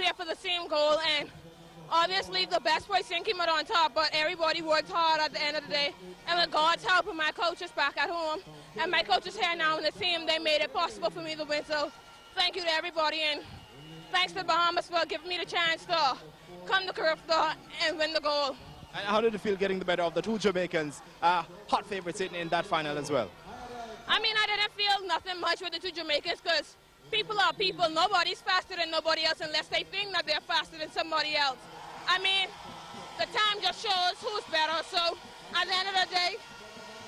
out here for the same goal, and obviously the best person came out on top, but everybody worked hard at the end of the day. And with God's help and my coaches back at home, and my coaches here now in the team, they made it possible for me to win. So thank you to everybody, and thanks to Bahamas for giving me the chance to come to Carifta and win the goal. And how did it feel getting the better of the two Jamaicans, uh, hot favorites in, in that final as well? I mean, I didn't feel nothing much with the two Jamaicans because people are people. Nobody's faster than nobody else unless they think that they're faster than somebody else. I mean, the time just shows who's better. So at the end of the day,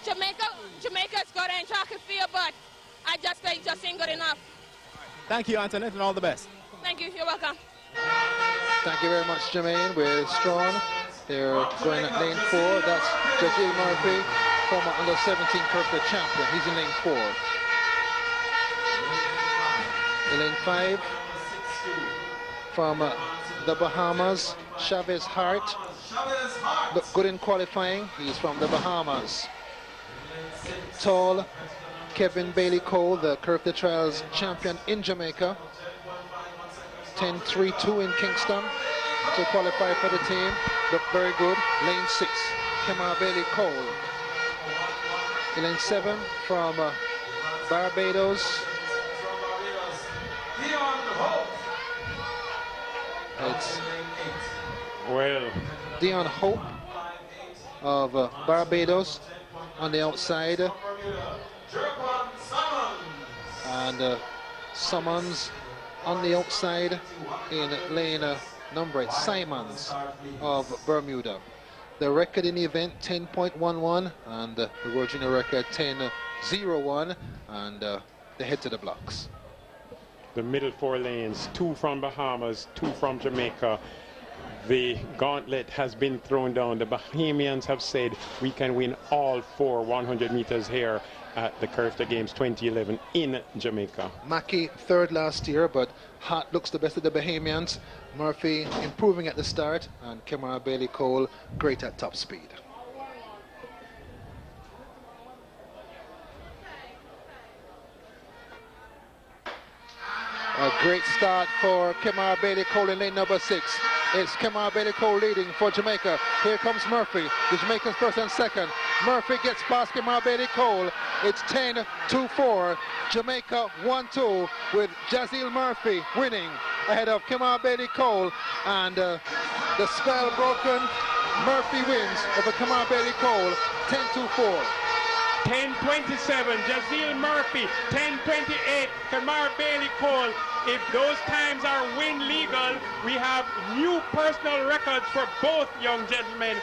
Jamaica, Jamaica's got in track and field, but I just think just ain't good enough. Thank you, Antoinette, and all the best. Thank you. You're welcome. Thank you very much, Jermaine. We're strong. They're going at lane four. That's Jazeel Murphy, former under 17 Kirkwood champion. He's in lane four. In lane five, from uh, the Bahamas, Chavez Hart. Looked good in qualifying. He's from the Bahamas. Tall, Kevin Bailey Cole, the Kirkwood Trials champion in Jamaica. 10-3-2 in Kingston to qualify for the team. Look very good. Lane 6, Kemar Bailey Cole. In lane 7 from uh, Barbados. It's well Dion Hope of uh, Barbados on the outside. And uh, Summons on the outside in lane uh, number 8, Simons of Bermuda. The record in the event 10.11 and uh, the World Junior record 10.01 and uh, they head to the blocks. The middle four lanes, two from Bahamas, two from Jamaica. The gauntlet has been thrown down. The Bahamians have said we can win all four 100 meters here at the Carifta Games 2011 in Jamaica. Mackey third last year, but Hart looks the best of the Bahamians. Murphy improving at the start, and Kemar Bailey Cole great at top speed. A great start for Kemar Bailey Cole in lane number six. It's Kemar Bailey Cole leading for Jamaica. Here comes Murphy, the Jamaicans first and second. Murphy gets past Kemar Bailey Cole. It's 10-2-4. Jamaica 1-2 with Jazeel Murphy winning ahead of Kemar Bailey Cole. And uh, the spell broken. Murphy wins over Kemar Bailey Cole 10-2-4. 10.27, Jazeel Murphy, 10.28, Kemar Bailey Cole. If those times are win legal, we have new personal records for both young gentlemen.